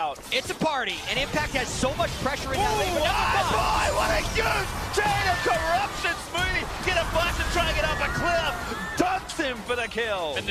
out. It's a party, and Impact has so much pressure in that lane. But oh, boy, what a huge chain of corruption. Smoothie get a flash and try to get off a cliff. Dunks him for the kill. And